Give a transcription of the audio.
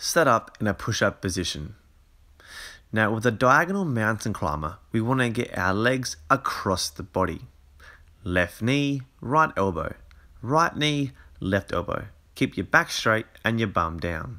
set up in a push-up position. Now with a diagonal mountain climber, we want to get our legs across the body. Left knee, right elbow. Right knee, left elbow. Keep your back straight and your bum down.